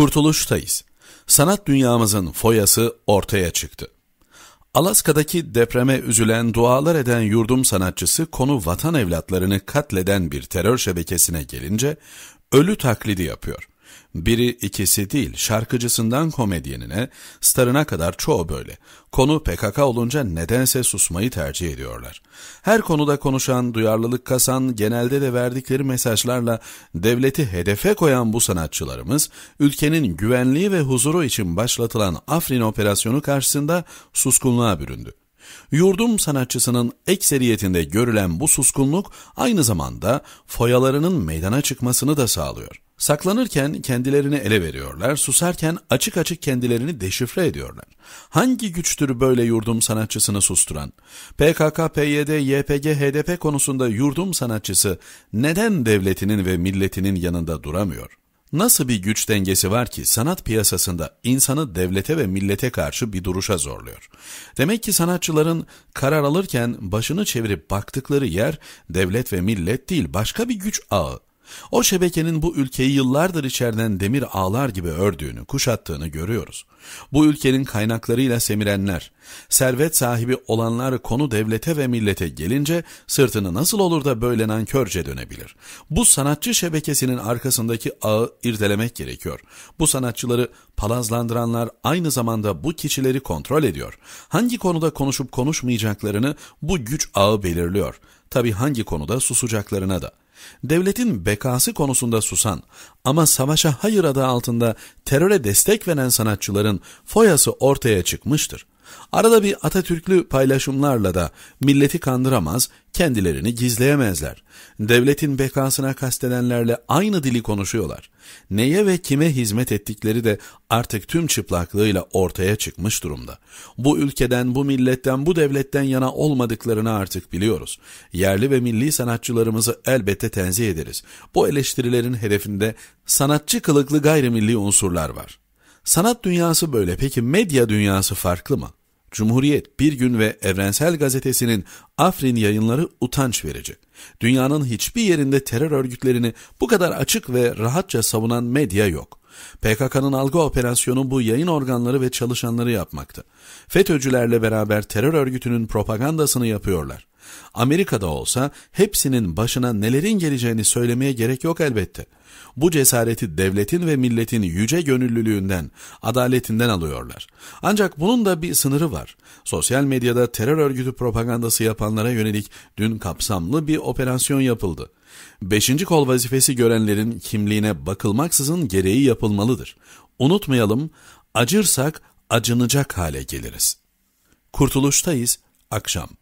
Kurtuluştayız. Sanat dünyamızın foyası ortaya çıktı. Alaska'daki depreme üzülen, dualar eden yurdum sanatçısı konu vatan evlatlarını katleden bir terör şebekesine gelince ölü taklidi yapıyor. Biri ikisi değil, şarkıcısından komedyenine, starına kadar çoğu böyle. Konu PKK olunca nedense susmayı tercih ediyorlar. Her konuda konuşan, duyarlılık kasan, genelde de verdikleri mesajlarla devleti hedefe koyan bu sanatçılarımız, ülkenin güvenliği ve huzuru için başlatılan Afrin operasyonu karşısında suskunluğa büründü. Yurdum sanatçısının ekseriyetinde görülen bu suskunluk aynı zamanda foyalarının meydana çıkmasını da sağlıyor. Saklanırken kendilerini ele veriyorlar, susarken açık açık kendilerini deşifre ediyorlar. Hangi güçtür böyle yurdum sanatçısını susturan? PKK, PYD, YPG, HDP konusunda yurdum sanatçısı neden devletinin ve milletinin yanında duramıyor? Nasıl bir güç dengesi var ki sanat piyasasında insanı devlete ve millete karşı bir duruşa zorluyor? Demek ki sanatçıların karar alırken başını çevirip baktıkları yer devlet ve millet değil başka bir güç ağı. O şebekenin bu ülkeyi yıllardır içeriden demir ağlar gibi ördüğünü, kuşattığını görüyoruz. Bu ülkenin kaynaklarıyla semirenler, servet sahibi olanlar konu devlete ve millete gelince sırtını nasıl olur da böyle nankörce dönebilir? Bu sanatçı şebekesinin arkasındaki ağı irdelemek gerekiyor. Bu sanatçıları palazlandıranlar aynı zamanda bu kişileri kontrol ediyor. Hangi konuda konuşup konuşmayacaklarını bu güç ağı belirliyor. Tabi hangi konuda susacaklarına da. Devletin bekası konusunda susan ama savaşa hayır adı altında teröre destek veren sanatçıların foyası ortaya çıkmıştır. Arada bir Atatürklü paylaşımlarla da milleti kandıramaz, kendilerini gizleyemezler. Devletin bekasına kastedenlerle aynı dili konuşuyorlar. Neye ve kime hizmet ettikleri de artık tüm çıplaklığıyla ortaya çıkmış durumda. Bu ülkeden, bu milletten, bu devletten yana olmadıklarını artık biliyoruz. Yerli ve milli sanatçılarımızı elbette tenzih ederiz. Bu eleştirilerin hedefinde sanatçı kılıklı gayrimilli unsurlar var. Sanat dünyası böyle, peki medya dünyası farklı mı? Cumhuriyet, Bir Gün ve Evrensel Gazetesi'nin Afrin yayınları utanç verici. Dünyanın hiçbir yerinde terör örgütlerini bu kadar açık ve rahatça savunan medya yok. PKK'nın algı operasyonu bu yayın organları ve çalışanları yapmaktı. FETÖ'cülerle beraber terör örgütünün propagandasını yapıyorlar. Amerika'da olsa hepsinin başına nelerin geleceğini söylemeye gerek yok elbette. Bu cesareti devletin ve milletin yüce gönüllülüğünden, adaletinden alıyorlar. Ancak bunun da bir sınırı var. Sosyal medyada terör örgütü propagandası yapanlara yönelik dün kapsamlı bir operasyon yapıldı. Beşinci kol vazifesi görenlerin kimliğine bakılmaksızın gereği yapılmalıdır. Unutmayalım, acırsak acınacak hale geliriz. Kurtuluştayız, akşam.